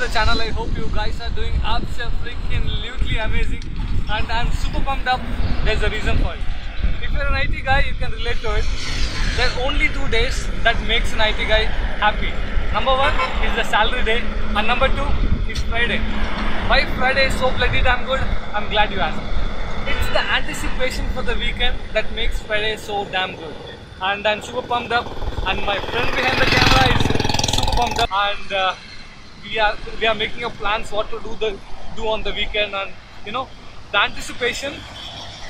the channel. I hope you guys are doing absolutely amazing and I'm super pumped up. There's a reason for it. If you're an IT guy, you can relate to it. There's only two days that makes an IT guy happy. Number one is the salary day and number two is Friday. Why Friday is so bloody damn good? I'm glad you asked. It's the anticipation for the weekend that makes Friday so damn good. And I'm super pumped up and my friend behind the camera is super pumped up and uh, we are we are making a plans what to do the do on the weekend and you know the anticipation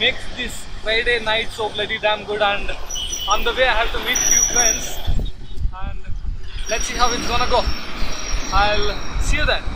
makes this Friday night so bloody damn good and on the way I have to meet few friends and let's see how it's gonna go. I'll see you then.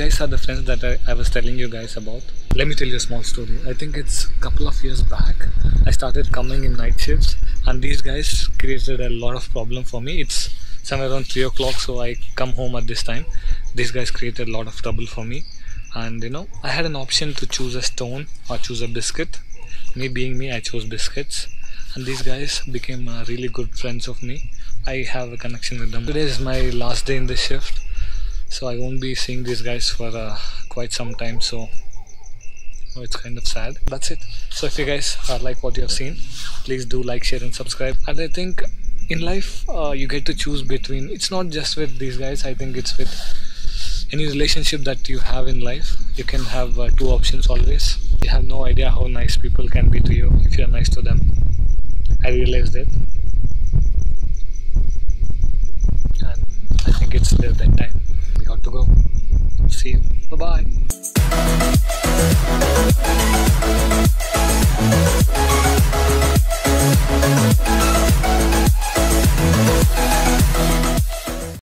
guys are the friends that I, I was telling you guys about? Let me tell you a small story. I think it's a couple of years back i started coming in night shifts and these guys created a lot of problem for me. It's somewhere around 3 o'clock so i come home at this time. These guys created a lot of trouble for me. And you know i had an option to choose a stone or choose a biscuit. Me being me i chose biscuits. And these guys became uh, really good friends of me. I have a connection with them. Today is my last day in this shift so I won't be seeing these guys for uh, quite some time so it's kind of sad. That's it. So if you guys uh, like what you have seen please do like share and subscribe. And I think in life uh, you get to choose between it's not just with these guys I think it's with any relationship that you have in life. You can have uh, two options always. You have no idea how nice people can be to you if you're nice to them. I realized that and I think it's there that to go. See you. Bye-bye.